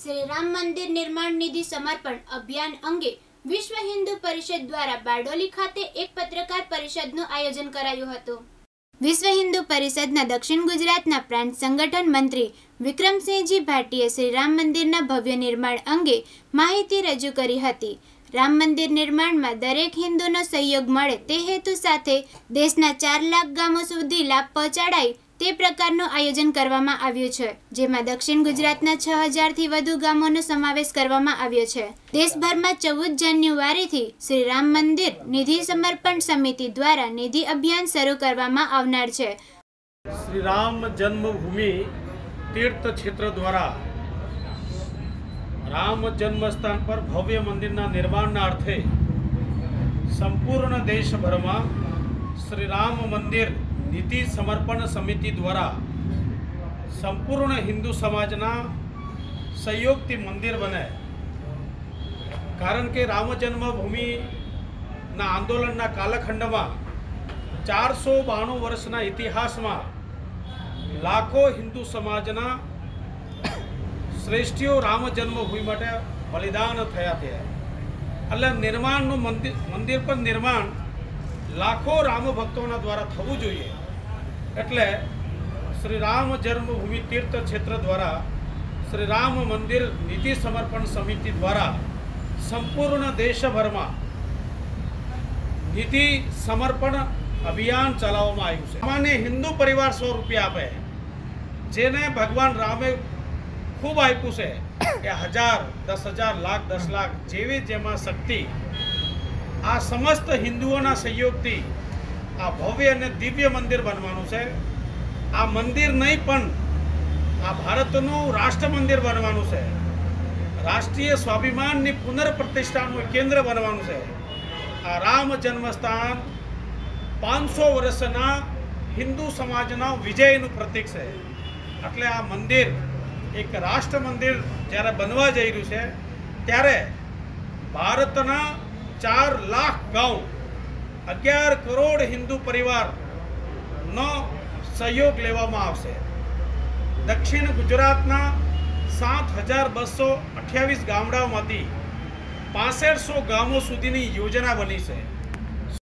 શ્રી રામ મંદિર નિર્માણ નિધિ સમર્પણ અભિયાન અંગે વિશ્વ હિન્દુ પરિષદ દ્વારા બારડોલી ખાતે એક પત્રકાર પરિષદનું આયોજન કરાયું હતું. વિશ્વ હિન્દુ પરિષદના દક્ષિણ ગુજરાતના પ્રાંત સંગઠન મંત્રી વિક્રમસિંહજી ભાટીએ શ્રી રામ મંદિરના ભવ્ય નિર્માણ અંગે માહિતી રજૂ કરી હતી. રામ મંદિર નિર્માણમાં દરેક હિન્દુનો સહયોગ મળે તે હેતુ સાથે દેશના ચાર લાખ ગામો સુધી લાભ પહોંચાડાય તે પ્રકારનું આયોજન કરવામાં આવ્યું છે, જેમાં દક્ષિણ ગુજરાતના છ હજારથી વધુ ગામોનો સમાવેશ કરવામાં આવ્યો છે. દેશભરમાં ચૌદ જાન્યુઆરીથી શ્રી રામ મંદિર નિધિ સમર્પણ સમિતિ દ્વારા નિધિ અભિયાન શરૂ કરવામાં આવનાર છે. શ્રી રામ જન્મભૂમિ તીર્થ ક્ષેત્ર દ્વારા રામ જન્મસ્થાન પર ભવ્ય મંદિરના નિર્માણના અર્થે સંપૂર્ણ દેશભરમાં શ્રી રામ મંદિર નીતિ સમર્પણ સમિતિ દ્વારા સંપૂર્ણ હિન્દુ સમાજના સહયોગથી મંદિર બને. કારણ કે રામ જન્મભૂમિના આંદોલનના કાલખંડમાં ચારસો બાણું વર્ષના ઇતિહાસમાં લાખો હિન્દુ સમાજના શ્રેષ્ઠીઓ રામ જન્મભૂમિ માટે બલિદાન થયા થયા એટલે નિર્માણનું મંદિર મંદિર પર નિર્માણ લાખો રામ ભક્તોના દ્વારા થવું જોઈએ. એટલે શ્રી રામ જન્મભૂમિ તીર્થ ક્ષેત્ર દ્વારા શ્રી રામ મંદિર નીતિ સમર્પણ સમિતિ દ્વારા સંપૂર્ણ દેશભરમાં નીતિ સમર્પણ અભિયાન ચલાવવામાં આવ્યું છે. સામાન્ય હિન્દુ પરિવાર સો રૂપિયા આપે. જેને ભગવાન રામે ખૂબ આપ્યું છે કે હજાર, દસ હજાર, લાખ, દસ લાખ જેવી જેમાં શક્તિ આ સમસ્ત હિન્દુઓના સહયોગથી આ ભવ્ય અને દિવ્ય મંદિર બનવાનું છે. આ મંદિર નહીં પણ આ ભારતનું રાષ્ટ્ર મંદિર બનવાનું છે. રાષ્ટ્રીય સ્વાભિમાનની પુનર્પ્રતિષ્ઠાનું કેન્દ્ર બનવાનું છે. આ રામ જન્મસ્થાન પાંચસો વર્ષના હિન્દુ સમાજના વિજયનું પ્રતીક છે. એટલે આ મંદિર એક રાષ્ટ્ર મંદિર જ્યારે બનવા જઈ રહ્યું છે, ત્યારે ભારતના ચાર લાખ ગાઉ અગિયાર કરોડ હિન્દુ પરિવારનો સહયોગ લેવામાં આવશે. દક્ષિણ ગુજરાતના સાત હજાર બસો અઠ્યાવીસ ગામડાઓમાંથી પાસઠસો ગામો સુધીની યોજના બની છે.